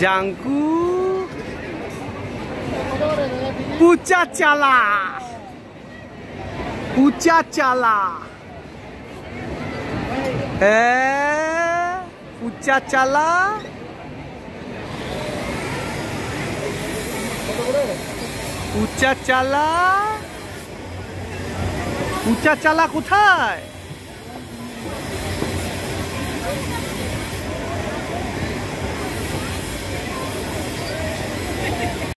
জাঙ্কু। পুচা চালা। পুচা চালা। হ্যাঁ, পুচা চালা। উচ্চা চালা। উচ্চা চালা কোথায়?